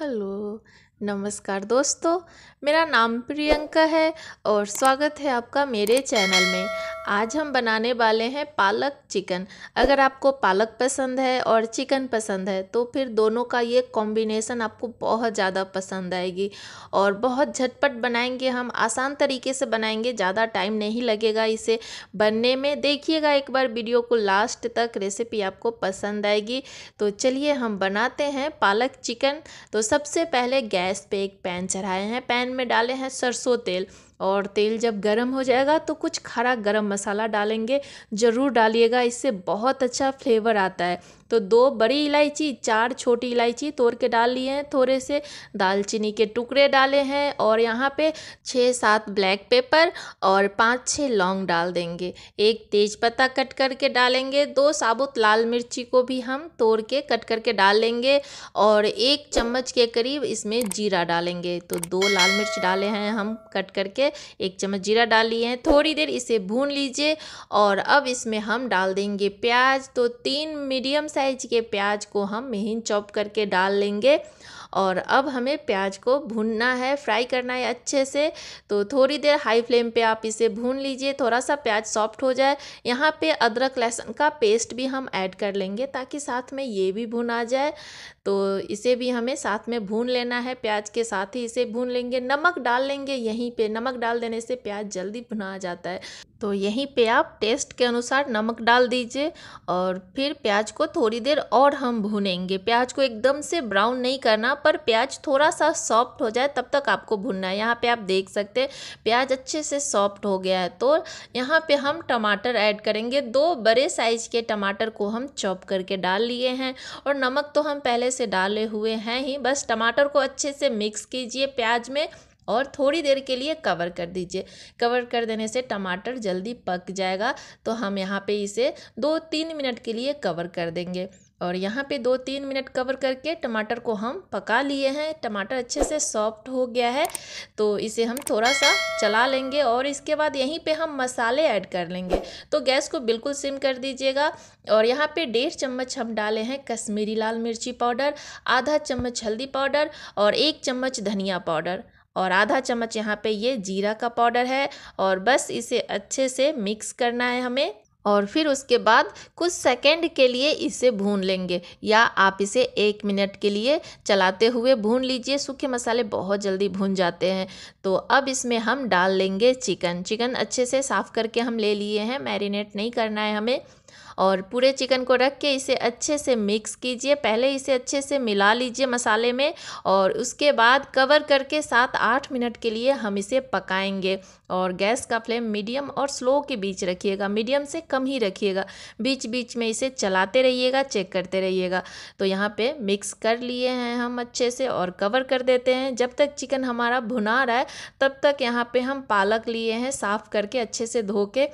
Hello, नमस्कार दोस्तों। मेरा नाम प्रियंका है और स्वागत है आपका मेरे चैनल में। आज हम बनाने वाले हैं पालक चिकन। अगर आपको पालक पसंद है और चिकन पसंद है तो फिर दोनों का ये कॉम्बिनेसन आपको बहुत ज़्यादा पसंद आएगी। और बहुत झटपट बनाएँगे हम, आसान तरीके से बनाएँगे, ज़्यादा टाइम नहीं लगेगा इसे। बनने में देखिएगा एक बार वीडियो को लास्ट तक रेसिपी आपको पसंद आएगी। तो चलिए हम बनाते हैं पालक चिकन। तो सबसे पहले गैस पे एक पैन चढ़ाए हैं। पैन में डाले हैं सरसों तेल। और तेल जब गर्म हो जाएगा तो कुछ खरा गरम मसाला डालेंगे। ज़रूर डालिएगा, इससे बहुत अच्छा फ्लेवर आता है। तो दो बड़ी इलायची, चार छोटी इलायची तोड़ के डाल लिए हैं। थोड़े से दालचीनी के टुकड़े डाले हैं और यहाँ पे छः सात ब्लैक पेपर और पाँच छः लौंग डाल देंगे। एक तेज पत्ता कट करके डालेंगे। दो साबुत लाल मिर्ची को भी हम तोड़ के कट करके डाल लेंगे और एक चम्मच के करीब इसमें जीरा डालेंगे। तो दो लाल मिर्च डाले हैं हम कट करके। एक चम्मच जीरा डाल लिए हैं। थोड़ी देर इसे भून लीजिए और अब इसमें हम डाल देंगे प्याज। तो तीन मीडियम साइज़ के प्याज को हम महीन चॉप करके डाल लेंगे और अब हमें प्याज को भूनना है फ्राई करना है अच्छे से। तो थोड़ी देर हाई फ्लेम पे आप इसे भून लीजिए, थोड़ा सा प्याज सॉफ्ट हो जाए। यहाँ पे अदरक, लहसुन का पेस्ट भी हम ऐड कर लेंगे ताकि साथ में ये भी भून आ जाए। तो इसे भी हमें साथ में भून लेना है, प्याज के साथ ही इसे भून लेंगे। नमक डाल लेंगे यहीं पे, नमक डाल देने से प्याज जल्दी भुना जाता है। तो यहीं पे आप टेस्ट के अनुसार नमक डाल दीजिए और फिर प्याज को थोड़ी देर और हम भूनेंगे। प्याज को एकदम से ब्राउन नहीं करना, पर प्याज थोड़ा सा सॉफ्ट हो जाए तब तक आपको भूनना है। यहाँ पे आप देख सकते हैं, प्याज अच्छे से सॉफ्ट हो गया है। तो यहाँ पे हम टमाटर ऐड करेंगे। दो बड़े साइज़ के टमाटर को हम चॉप करके डाल लिए हैं और नमक तो हम पहले से डाले हुए हैं ही। बस टमाटर को अच्छे से मिक्स कीजिए प्याज में। और थोड़ी देर के लिए कवर कर दीजिए। कवर कर देने से टमाटर जल्दी पक जाएगा तो हम यहाँ पे इसे दो तीन मिनट के लिए कवर कर देंगे। और यहाँ पे दो तीन मिनट कवर करके टमाटर को हम पका लिए हैं। टमाटर अच्छे से सॉफ्ट हो गया है तो इसे हम थोड़ा सा चला लेंगे और इसके बाद यहीं पे हम मसाले ऐड कर लेंगे। तो गैस को बिल्कुल सिम कर दीजिएगा। और यहाँ पे डेढ़ चम्मच हम डाले हैं कश्मीरी लाल मिर्ची पाउडर, आधा चम्मच हल्दी पाउडर और एक चम्मच धनिया पाउडर। और आधा चम्मच यहाँ पे ये जीरा का पाउडर है और बस इसे अच्छे से मिक्स करना है हमें और फिर उसके बाद कुछ सेकंड के लिए इसे भून लेंगे या आप इसे एक मिनट के लिए चलाते हुए भून लीजिए। सूखे मसाले बहुत जल्दी भून जाते हैं। तो अब इसमें हम डाल लेंगे चिकन। चिकन अच्छे से साफ़ करके हम ले लिए हैं। मैरिनेट नहीं करना है हमें। और पूरे चिकन को रख के इसे अच्छे से मिक्स कीजिए। पहले इसे अच्छे से मिला लीजिए मसाले में और उसके बाद कवर करके सात आठ मिनट के लिए हम इसे पकाएँगे। और गैस का फ्लेम मीडियम और स्लो के बीच रखिएगा। मीडियम से कम ही रखिएगा। बीच बीच में इसे चलाते रहिएगा, चेक करते रहिएगा। तो यहाँ पे मिक्स कर लिए हैं हम अच्छे से और कवर कर देते हैं। जब तक चिकन हमारा भुना रहा है, तब तक यहाँ पे हम पालक लिए हैं साफ़ करके अच्छे से धो के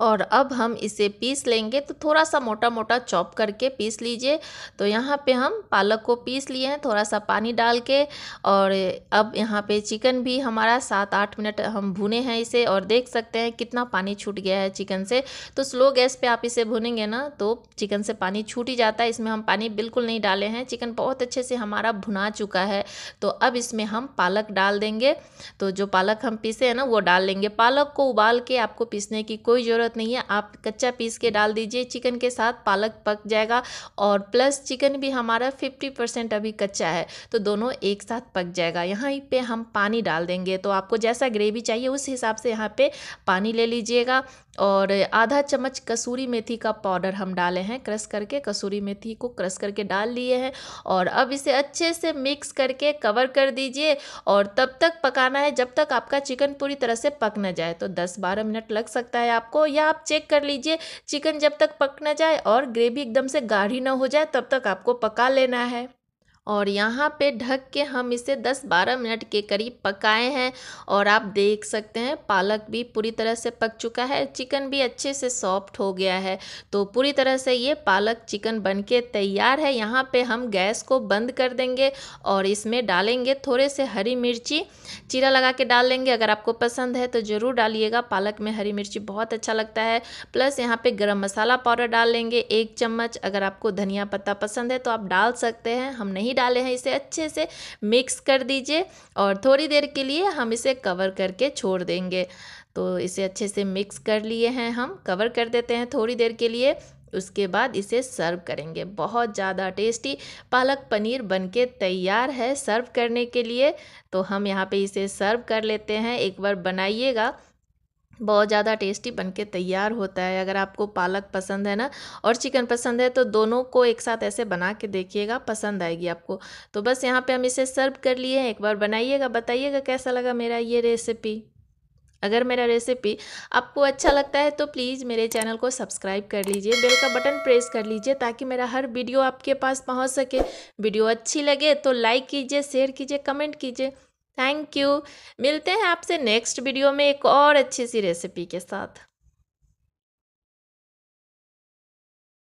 और अब हम इसे पीस लेंगे तो थोड़ा सा मोटा मोटा चॉप करके पीस लीजिए। तो यहाँ पे हम पालक को पीस लिए हैं थोड़ा सा पानी डाल के और अब यहाँ पे चिकन भी हमारा सात आठ मिनट हम भुने हैं इसे और देख सकते हैं कितना पानी छूट गया है चिकन से। तो स्लो गैस पे आप इसे भुनेंगे ना तो चिकन से पानी छूट ही जाता है। इसमें हम पानी बिल्कुल नहीं डाले हैं, चिकन बहुत अच्छे से हमारा भुना चुका है। तो अब इसमें हम पालक डाल देंगे। तो जो पालक हम पीसे हैं ना, वो डाल लेंगे। पालक को उबाल के आपको पीसने की कोई ज़रूरत ज़रूरत नहीं है। आप कच्चा पीस के डाल दीजिए, चिकन के साथ पालक पक जाएगा और प्लस चिकन भी हमारा फिफ्टी परसेंट अभी कच्चा है तो दोनों एक साथ पक जाएगा। यहाँ पे हम पानी डाल देंगे तो आपको जैसा ग्रेवी चाहिए उस हिसाब से यहाँ पे पानी ले लीजिएगा। और आधा चम्मच कसूरी मेथी का पाउडर हम डाले हैं, क्रश करके कसूरी मेथी को क्रश करके डाल लिए हैं और अब इसे अच्छे से मिक्स करके कवर कर दीजिए और तब तक पकाना है जब तक आपका चिकन पूरी तरह से पक न जाए तो 10-12 मिनट लग सकता है आपको। या आप चेक कर लीजिए। चिकन जब तक पक ना जाए और ग्रेवी एकदम से गाढ़ी ना हो जाए, तब तक आपको पका लेना है। और यहाँ पे ढक के हम इसे 10-12 मिनट के करीब पकाए हैं और आप देख सकते हैं, पालक भी पूरी तरह से पक चुका है, चिकन भी अच्छे से सॉफ्ट हो गया है। तो पूरी तरह से ये पालक चिकन बन के तैयार है। यहाँ पे हम गैस को बंद कर देंगे और इसमें डालेंगे थोड़े से हरी मिर्ची। चीरा लगा के डाल लेंगे, अगर आपको पसंद है तो ज़रूर डालिएगा। पालक में हरी मिर्ची बहुत अच्छा लगता है। प्लस यहाँ पर गर्म मसाला पाउडर डाल लेंगे एक चम्मच। अगर आपको धनिया पत्ता पसंद है तो आप डाल सकते हैं। हम नहीं डाले हैं, इसे अच्छे से मिक्स कर दीजिए और थोड़ी देर के लिए हम इसे कवर करके छोड़ देंगे। तो इसे अच्छे से मिक्स कर लिए हैं हम, कवर कर देते हैं थोड़ी देर के लिए, उसके बाद इसे सर्व करेंगे। बहुत ज़्यादा टेस्टी पालक पनीर बनके तैयार है सर्व करने के लिए। तो हम यहाँ पे इसे सर्व कर लेते हैं, एक बार बनाइएगा। बहुत ज़्यादा टेस्टी बनके तैयार होता है। अगर आपको पालक पसंद है ना और चिकन पसंद है तो दोनों को एक साथ ऐसे बना के देखिएगा, पसंद आएगी आपको। तो बस यहाँ पे हम इसे सर्व कर लिए हैं। एक बार बनाइएगा, बताइएगा कैसा लगा मेरा ये रेसिपी। अगर मेरा रेसिपी आपको अच्छा लगता है तो प्लीज़ मेरे चैनल को सब्सक्राइब कर लीजिए, बेल का बटन प्रेस कर लीजिए ताकि मेरा हर वीडियो आपके पास पहुँच सके। वीडियो अच्छी लगे तो लाइक कीजिए, शेयर कीजिए, कमेंट कीजिए। थैंक यू मिलते हैं आपसे नेक्स्ट वीडियो में एक और अच्छी सी रेसिपी के साथ।